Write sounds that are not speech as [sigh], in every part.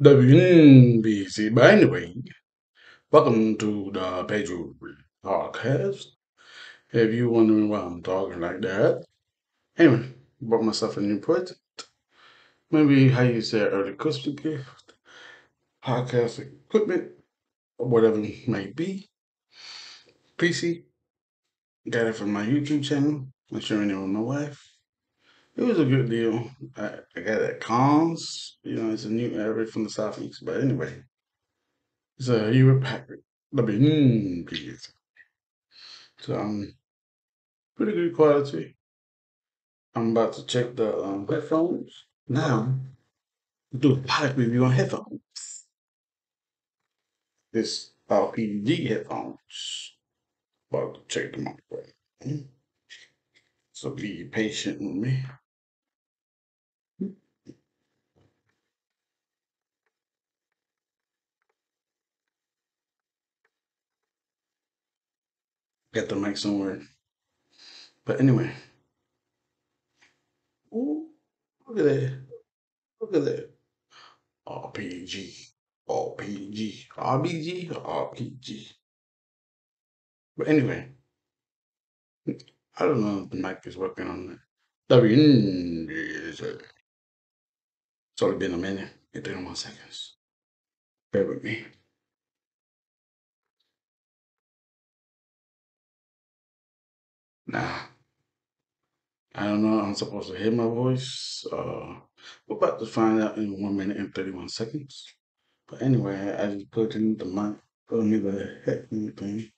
WNBC. But anyway, welcome to the Pedro podcast. If you're wondering why I'm talking like that, anyway, bought myself a new present. Maybe how you said early Christmas gift, podcast equipment, or whatever it may be. PC, got it from my YouTube channel. I'm sharing it with my wife. It was a good deal. I, I got it at Cons. You know, it's a new average from the Southeast. But anyway, it's a Europe packet. WNBC. So, um, pretty good quality. I'm about to check the um, headphones now. Do a product review on headphones. This our PDG headphones. About to check them out. So be patient with me. Got the mic somewhere. But anyway. Ooh, look at that. Look at that. RPG. RPG. RBG RPG. But anyway. I don't know if the mic is working on that. WNBC. It's only been a minute It and 31 seconds. Bear with me. Nah. I don't know. I'm supposed to hear my voice. Uh, we're about to find out in one minute and 31 seconds. But anyway, I just put in the mic, put me the headphone thing.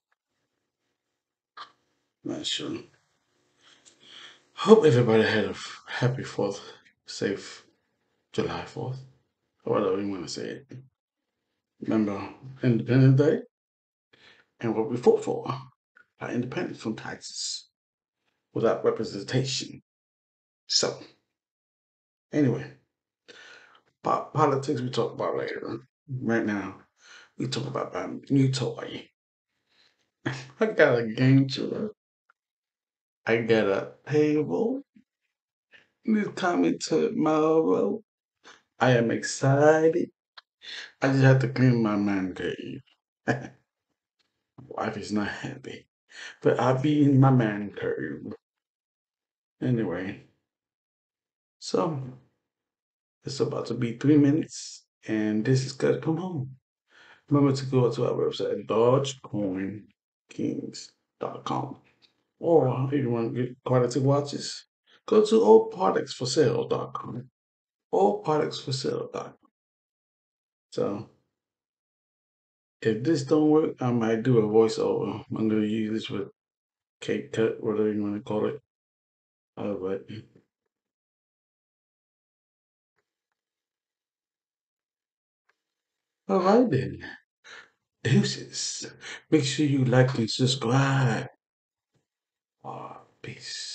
Not sure. Hope everybody had a happy 4th, safe July 4th, or whatever you want to say it. Remember Independence Day and what we fought for our independence from taxes without representation. So, anyway, po- politics we talk about later. Right now, we talk about my new toy. [laughs] I got a game chair. I got a table. This coming tomorrow. I am excited. I just have to clean my man cave. my [laughs] wife is not happy, but I'll be in my man cave. Anyway, so it's about to be three minutes, and this is gonna come home. Remember to go to our website, DogeCoinKings.com. Or if you want to get quality watches, go to allproductsforsale.com. Allproductsforsale.com. So if this don't work, I might do a voiceover. I'm gonna use this with CapCut, whatever you want to call it. Uh, but [clears throat] all right then. Deuces. Make sure you like and subscribe. Ah, peace.